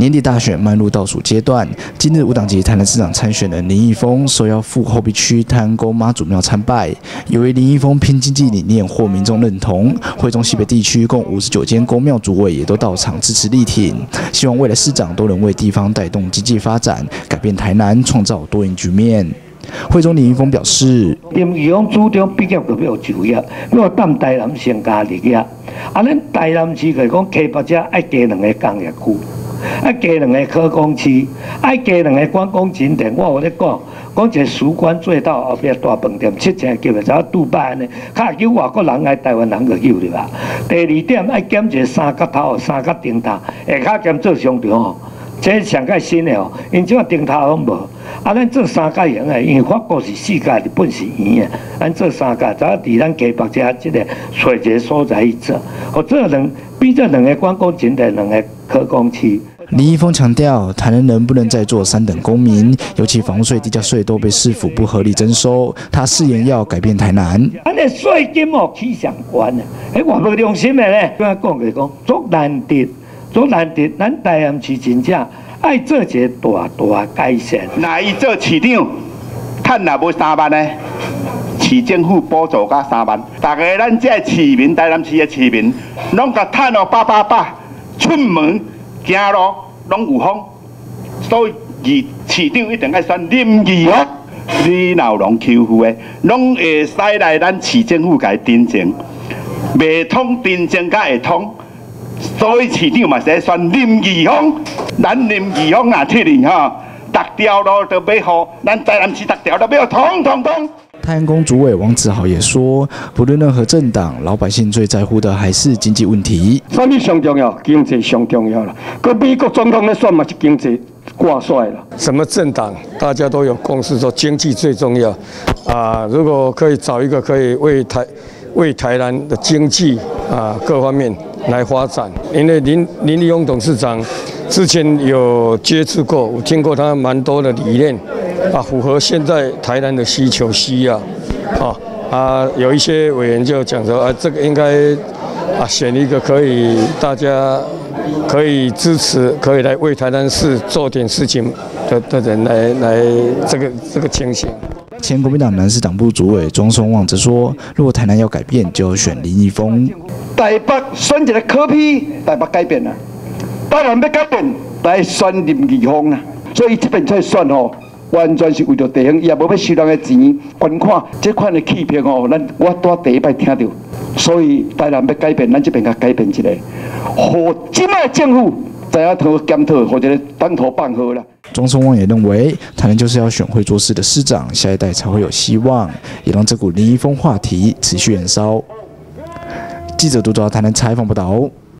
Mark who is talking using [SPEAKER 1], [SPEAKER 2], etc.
[SPEAKER 1] 年底大选迈入倒数阶段，今日无党籍台南市长参选人林义峰受邀赴后壁区泰安宫妈祖庙参拜。由于林义峰拼经济理念获民众认同，会中西北地区共五十九间公庙主委也都到场支持力挺，希望未来市长都能为地方带动经济发展，改变台南，创造多赢局面。会中林义峰表示：
[SPEAKER 2] 林义峰主张毕业就要就业，要当台南成家立业。啊，咱台南市来讲，开发者爱加两个工业区。爱加两个科工区，爱加两个观光景点。我有咧讲，讲一个曙光做到后壁大饭店，七千叫个怎杜拜呢？较叫外国人爱台湾人个叫对吧？第二点爱建一个三角头、三角顶塔，下骹兼做商场哦。这上界新的哦，因即个顶塔拢无。啊，咱做三角型的，因为法国是世界，日本是圆的，咱做三角，则伫咱家北遮即个垂直所在去做，或做两比这两个观光景点，两个科工区。
[SPEAKER 1] 林一峰强调，台南人不能再做三等公民，尤其房屋税、地价税都被市府不合理征收。他誓言要改变台南。
[SPEAKER 2] 咱的税金哦起上悬的，哎，我无良心的咧。刚才讲嘅讲，足难得，足难得，咱台南市真正爱做一个大大改善。
[SPEAKER 3] 那伊做市长，趁也无三万呢？市政府补助加三万，大家咱这市民，台南市的市民，拢甲趁哦八八八，出门。行路拢有风，所以市市长一定爱选林义哦。你老拢欺负的，拢会使来咱市政府甲订正，未通订正甲会通，所以市长嘛是选林义峰。咱林义峰啊，替你哈，逐条路都要好，咱台南市逐条都要通通通。
[SPEAKER 1] 太阳宫主委王子豪也说，不论任何政党，老百姓最在乎的还是经济问题。
[SPEAKER 4] 什么上重要？经济上重要了。跟美国总统的算嘛是经济挂帅了。什么政党，大家都有共识，说经济最重要。啊，如果可以找一个可以为台为台南的经济啊各方面来发展，因为林林立勇董事长之前有接触过，我听过他蛮多的理念。啊，符合现在台南的需求需要，啊啊，有一些委员就讲说啊，这个应该啊选一个可以大家可以支持，可以来为台南市做点事情的的人来来这个这个情形。
[SPEAKER 1] 前国民党南市党部主委庄松旺则说，如果台南要改变，就要选林义峰。
[SPEAKER 4] 台北选一个科批，台北改变了；台南要改变，来选林义峰啊。所以这边在选哦。完全是为着地方，伊也无要收人的钱。捐款这款的欺骗哦，咱我拄第一摆听到，所以台南要改变，咱这边甲改变一下，好即卖政府知影头检讨，或者当头棒喝啦。
[SPEAKER 1] 庄松旺也认为，台南就是要选会做事的市长，下一代才会有希望，也让这股林一峰话题持续燃烧。记者杜兆台南采访报道。